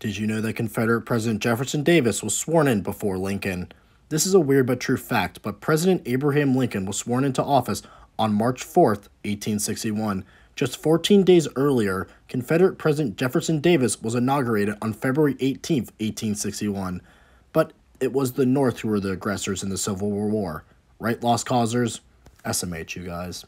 Did you know that Confederate President Jefferson Davis was sworn in before Lincoln? This is a weird but true fact, but President Abraham Lincoln was sworn into office on March 4, 1861. Just 14 days earlier, Confederate President Jefferson Davis was inaugurated on February 18, 1861. But it was the North who were the aggressors in the Civil War. Right, Lost Causers? SMH, you guys.